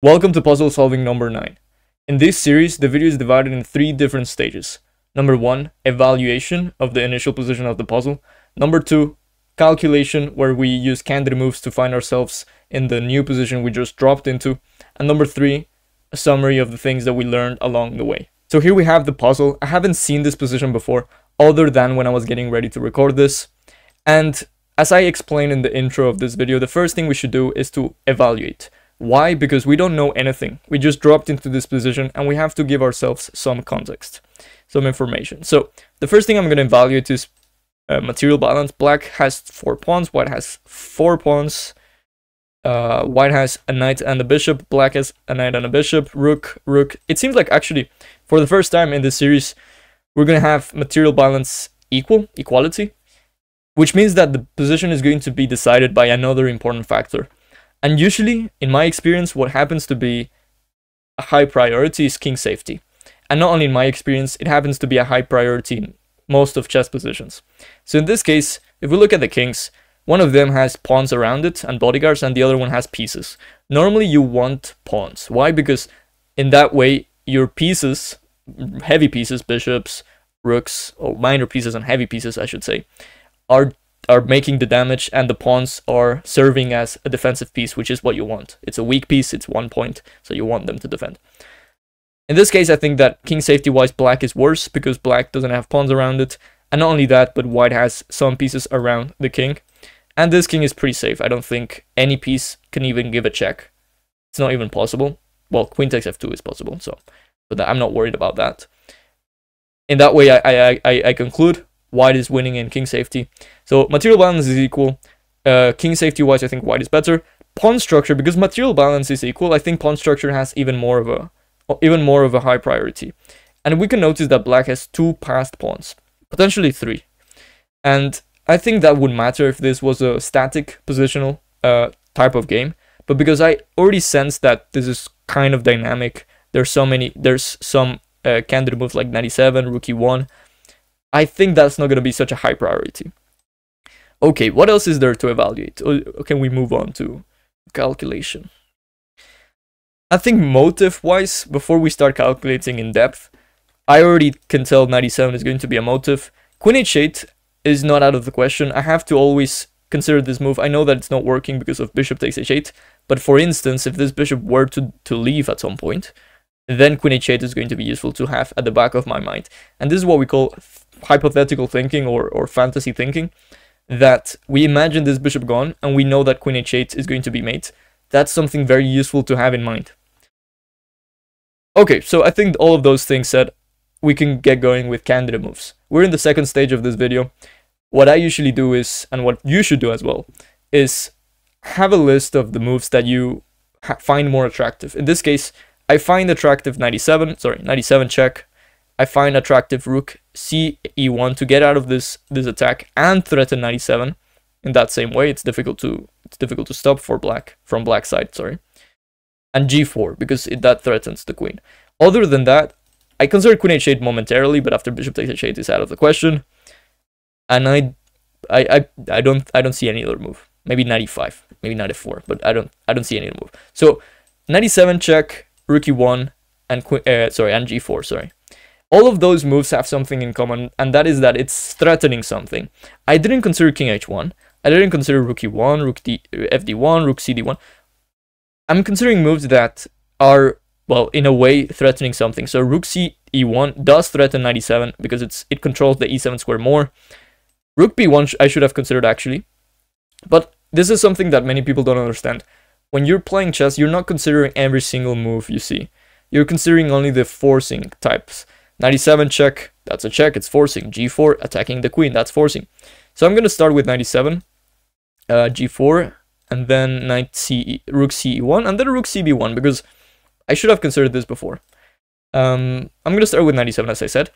Welcome to puzzle solving number 9. In this series, the video is divided in three different stages. Number 1, evaluation of the initial position of the puzzle. Number 2, calculation where we use candidate moves to find ourselves in the new position we just dropped into. And number 3, a summary of the things that we learned along the way. So here we have the puzzle. I haven't seen this position before, other than when I was getting ready to record this. And as I explained in the intro of this video, the first thing we should do is to evaluate. Why? Because we don't know anything. We just dropped into this position and we have to give ourselves some context, some information. So the first thing I'm going to evaluate is uh, material balance. Black has four pawns, white has four pawns. Uh, white has a knight and a bishop, black has a knight and a bishop, rook, rook. It seems like actually, for the first time in this series, we're going to have material balance equal, equality, which means that the position is going to be decided by another important factor, and usually, in my experience, what happens to be a high priority is king safety. And not only in my experience, it happens to be a high priority in most of chess positions. So in this case, if we look at the kings, one of them has pawns around it and bodyguards, and the other one has pieces. Normally you want pawns. Why? Because in that way, your pieces, heavy pieces, bishops, rooks, or minor pieces and heavy pieces, I should say, are are making the damage and the pawns are serving as a defensive piece, which is what you want. It's a weak piece, it's one point, so you want them to defend. In this case, I think that king safety-wise, black is worse because black doesn't have pawns around it. And not only that, but white has some pieces around the king. And this king is pretty safe. I don't think any piece can even give a check. It's not even possible. Well, queen takes f2 is possible, so but I'm not worried about that. In that way, I, I, I, I conclude white is winning in king safety. So material balance is equal. Uh, king safety wise, I think white is better. Pawn structure, because material balance is equal, I think pawn structure has even more of a even more of a high priority. And we can notice that black has two passed pawns, potentially three. And I think that would matter if this was a static positional uh, type of game. But because I already sense that this is kind of dynamic, there's so many, there's some uh, candidate moves like knight e7, rook e1, I think that's not going to be such a high priority. Okay, what else is there to evaluate? Or can we move on to calculation? I think motive-wise, before we start calculating in depth, I already can tell knight e7 is going to be a motive. Queen h8 is not out of the question. I have to always consider this move. I know that it's not working because of bishop takes h8, but for instance, if this bishop were to, to leave at some point, then queen h8 is going to be useful to have at the back of my mind. And this is what we call hypothetical thinking or, or fantasy thinking that we imagine this bishop gone and we know that queen h8 is going to be mate. That's something very useful to have in mind. Okay, so I think all of those things said, we can get going with candidate moves. We're in the second stage of this video. What I usually do is, and what you should do as well, is have a list of the moves that you find more attractive. In this case, I find attractive knight e7, sorry, knight e7 check, I find attractive rook c e1 to get out of this this attack and threaten knight e7 in that same way it's difficult to it's difficult to stop for black from black side sorry. And g4 because it, that threatens the queen. Other than that i consider queen h8 momentarily but after bishop takes h8 is out of the question. And i i i, I don't i don't see any other move. Maybe 95 maybe 94 but i don't i don't see any other move. So knight e7 check rook e1 and uh, sorry and g4 sorry all of those moves have something in common, and that is that it's threatening something. I didn't consider king h1. I didn't consider rook e1, rook d, fd1, rook cd1. I'm considering moves that are, well, in a way, threatening something. So rook c e1 does threaten knight e7 because it's it controls the e7 square more. Rook b1 I should have considered actually. But this is something that many people don't understand. When you're playing chess, you're not considering every single move you see. You're considering only the forcing types. knight e7 check, that's a check, it's forcing. G4, attacking the queen, that's forcing. So I'm going to start with knight e7, uh, G4, and then knight C, rook CE1, and then rook CB1, because I should have considered this before. Um, I'm going to start with knight e7, as I said.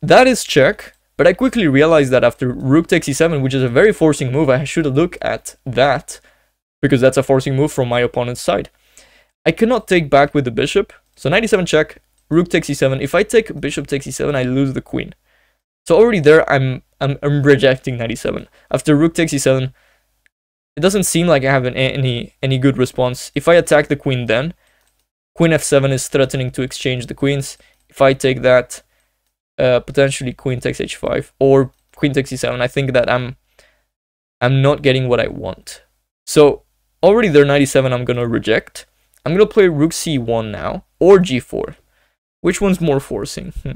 That is check, but I quickly realized that after rook takes e7, which is a very forcing move, I should look at that, because that's a forcing move from my opponent's side. I cannot take back with the bishop, so knight e7 check, rook takes e7. If I take bishop takes e7, I lose the queen. So already there, I'm, I'm, I'm rejecting knight e7. After rook takes e7, it doesn't seem like I have an, any any good response. If I attack the queen then, Queen f7 is threatening to exchange the queens. If I take that, uh, potentially queen takes h5 or queen takes e7, I think that I'm I'm not getting what I want. So already there knight e7 I'm gonna reject. I'm gonna play rook c1 now or g4. Which one's more forcing? Hmm.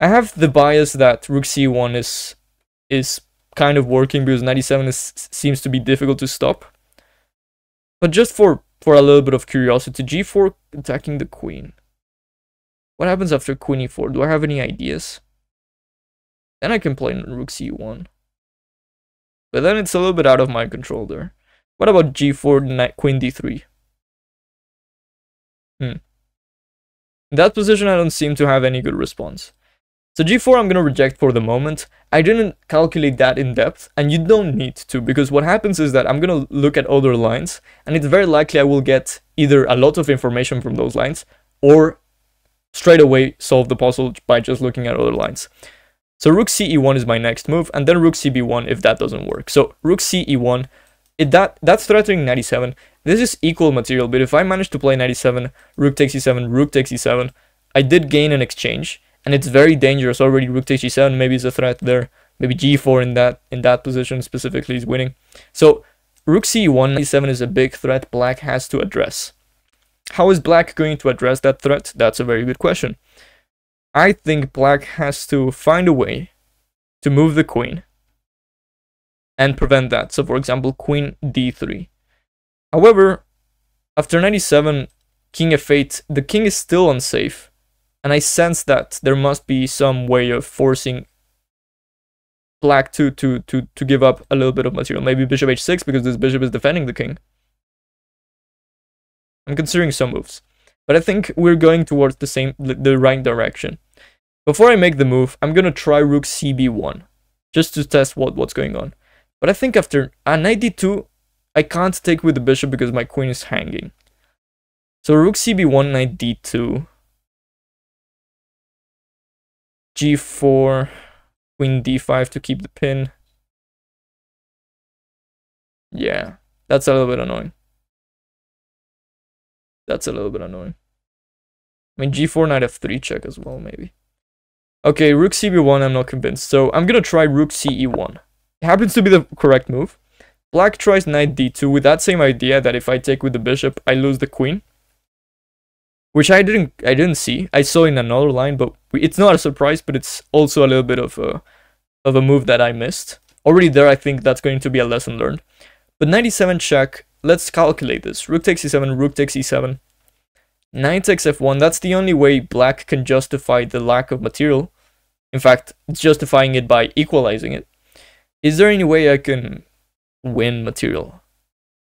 I have the bias that rook c1 is is kind of working because knight e7 is, seems to be difficult to stop. But just for for a little bit of curiosity, g4 attacking the queen. What happens after queen e4? Do I have any ideas? Then I can play rook c1. But then it's a little bit out of my control there. What about g4, knight, queen d3? Hmm. In that position, I don't seem to have any good response. So g4 I'm going to reject for the moment. I didn't calculate that in depth, and you don't need to, because what happens is that I'm going to look at other lines, and it's very likely I will get either a lot of information from those lines, or straight away solve the puzzle by just looking at other lines. So rook ce1 is my next move, and then rook cb1 if that doesn't work. So rook ce1, it, that that's threatening knight e7. This is equal material, but if I manage to play knight e7, rook takes e7, rook takes e7, I did gain an exchange, and it's very dangerous already. Rook takes e7 maybe it's a threat there. Maybe g4 in that in that position specifically is winning. So rook c1, e7 is a big threat black has to address. How is black going to address that threat? That's a very good question. I think black has to find a way to move the queen and prevent that. So for example, queen d3. However, after knight e7, king f8, the king is still unsafe and I sense that there must be some way of forcing black to, to, to, to give up a little bit of material. Maybe bishop h6 because this bishop is defending the king. I'm considering some moves. But I think we're going towards the same, the right direction. Before I make the move, I'm gonna try rook cb1. Just to test what, what's going on. But I think after a knight d2, I can't take with the bishop because my queen is hanging. So rook cb1, knight d2. g4, queen d5 to keep the pin. Yeah, that's a little bit annoying. That's a little bit annoying. I mean, g4, knight f3 check as well, maybe. Okay, rook cb1, I'm not convinced. So I'm gonna try rook ce1. Happens to be the correct move. Black tries knight d2 with that same idea that if I take with the bishop, I lose the queen which I didn't I didn't see. I saw in another line, but it's not a surprise, but it's also a little bit of a of a move that I missed. Already there, I think that's going to be a lesson learned. But knight e7 check, let's calculate this. Rook takes e7, rook takes e7. Knight takes f1, that's the only way black can justify the lack of material. In fact, justifying it by equalizing it. Is there any way I can win material?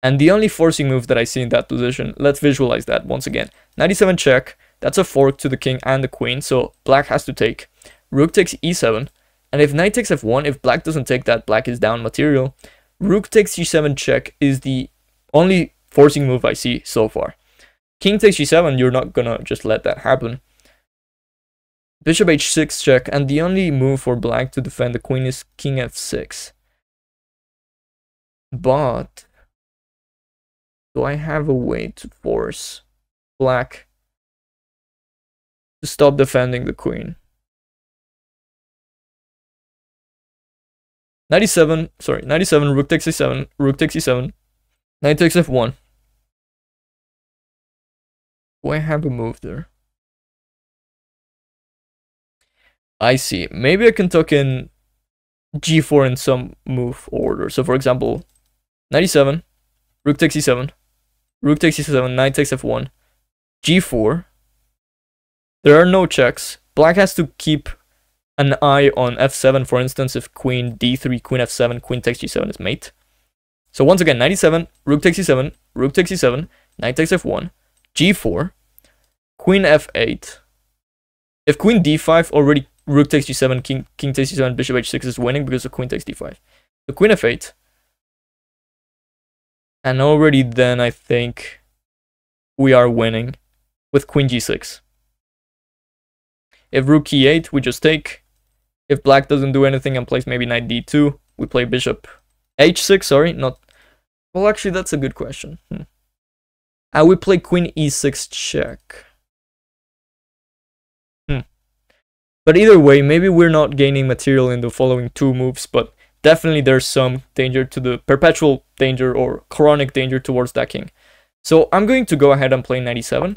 And the only forcing move that I see in that position, let's visualize that once again. knight e7 check, that's a fork to the king and the queen, so black has to take. Rook takes e7, and if knight takes f1, if black doesn't take that, black is down material. Rook takes g7 check is the only forcing move I see so far. King takes g7, you're not gonna just let that happen. Bishop h6 check, and the only move for black to defend the queen is king f6. But do I have a way to force black to stop defending the queen? knight e7, sorry, knight e7, rook takes e7, rook takes e7, knight takes f1. Do I have a move there? I see. Maybe I can tuck in g4 in some move order. So for example, knight e7, rook takes e7, Rook takes e7, knight takes f1, g4. There are no checks. Black has to keep an eye on f7, for instance, if queen d3, queen f7, queen takes g7 is mate. So once again, knight e7, rook takes e7, rook takes e7, knight takes f1, g4, queen f8. If queen d5, already rook takes g7, king, king takes g7, bishop h6 is winning because the queen takes d5. The queen f8, and already then I think we are winning with queen g6. If rook e8, we just take. If black doesn't do anything and plays maybe knight d2, we play bishop h6, sorry, not... Well, actually, that's a good question. Hmm. I would play queen e6 check. Hmm. But either way, maybe we're not gaining material in the following two moves, but definitely there's some danger to the perpetual danger or chronic danger towards that king. So I'm going to go ahead and play knight e7.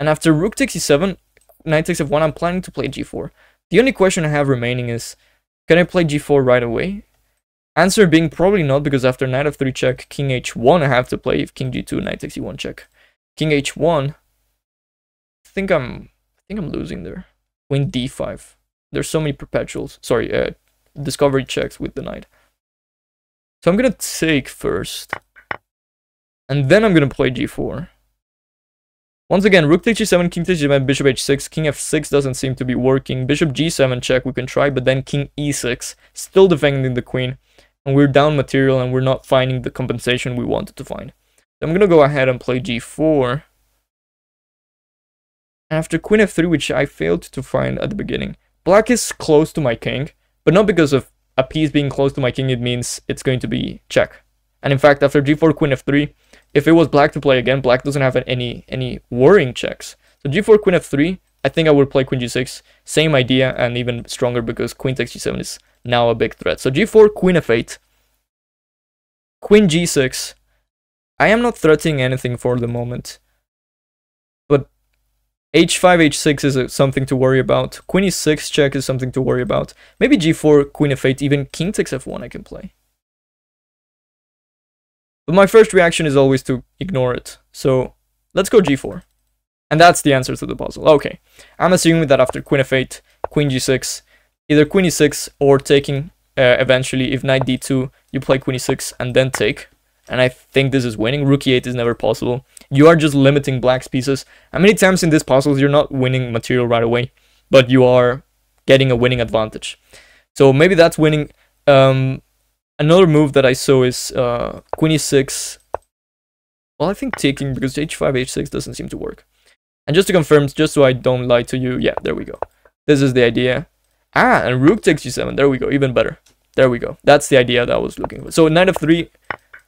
And after rook takes e7, knight takes f1, I'm planning to play g4. The only question I have remaining is, can I play g4 right away? Answer being probably not, because after knight f3 check, king h1 I have to play if king g2, knight takes e1 check. King h1, I think I'm, I think I'm losing there. Queen d5. There's so many perpetuals, sorry, uh, discovery checks with the knight. So I'm gonna take first. And then I'm gonna play g4. Once again, rook takes g7, king takes g7, bishop h6, king f6 doesn't seem to be working. Bishop g7 check we can try, but then king e6, still defending the queen. And we're down material and we're not finding the compensation we wanted to find. So I'm gonna go ahead and play g4. After queen f3, which I failed to find at the beginning, black is close to my king, but not because of a piece being close to my king, it means it's going to be check. And in fact, after g4, queen f3, if it was black to play again, black doesn't have any any worrying checks. So g4, queen f3, I think I would play queen g6. Same idea and even stronger because queen takes g7 is now a big threat. So g4, queen f8, queen g6. I am not threatening anything for the moment. But h5, h6 is something to worry about. Queen e6 check is something to worry about. Maybe g4, queen f8, even king takes f1 I can play. But my first reaction is always to ignore it. So let's go g4. And that's the answer to the puzzle. Okay, I'm assuming that after queen f8, queen g6, either queen e6 or taking uh, eventually, if knight d2, you play queen e6 and then take. And I think this is winning. Rook e8 is never possible. You are just limiting black's pieces. How many times in this puzzles you're not winning material right away, but you are getting a winning advantage. So maybe that's winning. Um, Another move that I saw is uh, queen e6. Well, I think taking because h5, h6 doesn't seem to work. And just to confirm, just so I don't lie to you, yeah, there we go. This is the idea. Ah, and rook takes g7. There we go, even better. There we go. That's the idea that I was looking for. So knight f3,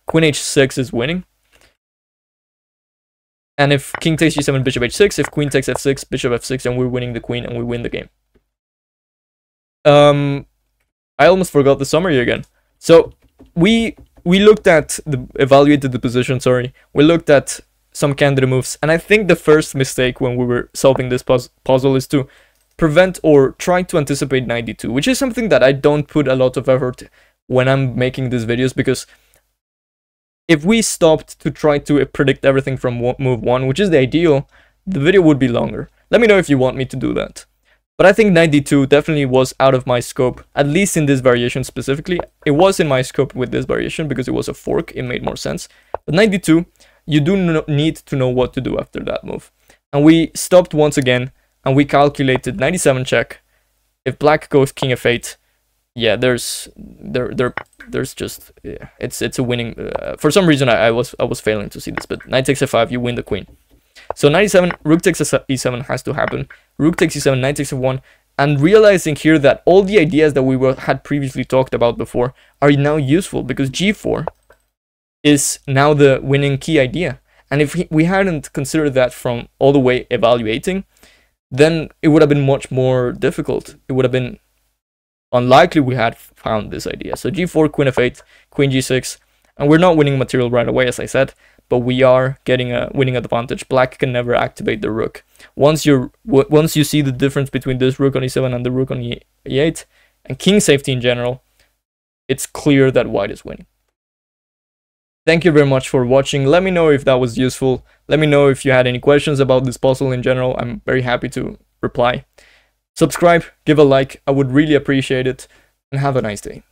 queen h6 is winning. And if king takes g7, bishop h6, if queen takes f6, bishop f6, and we're winning the queen and we win the game. Um, I almost forgot the summary again. So we we looked at the evaluated the position. Sorry, we looked at some candidate moves, and I think the first mistake when we were solving this puzzle is to prevent or try to anticipate knight d2, which is something that I don't put a lot of effort when I'm making these videos because if we stopped to try to predict everything from move 1, which is the ideal, the video would be longer. Let me know if you want me to do that. But I think knight d2 definitely was out of my scope, at least in this variation specifically. It was in my scope with this variation because it was a fork, it made more sense. But knight d2, you do need to know what to do after that move. And we stopped once again, and we calculated knight e7 check. If black goes king f8, yeah, there's there there there's just yeah, it's it's a winning. Uh, for some reason, I, I was I was failing to see this, but knight takes f5, you win the queen. So knight e7, rook takes e7 has to happen. Rook takes e7, knight takes f1. And realizing here that all the ideas that we were, had previously talked about before are now useful because g4 is now the winning key idea. And if we hadn't considered that from all the way evaluating, then it would have been much more difficult. It would have been unlikely we had found this idea. So g4, queen f8, queen g6, and we're not winning material right away, as I said but we are getting a winning advantage. Black can never activate the rook. Once you once you see the difference between this rook on e7 and the rook on e8 and king safety in general, it's clear that white is winning. Thank you very much for watching. Let me know if that was useful. Let me know if you had any questions about this puzzle in general. I'm very happy to reply. Subscribe, give a like. I would really appreciate it. And have a nice day.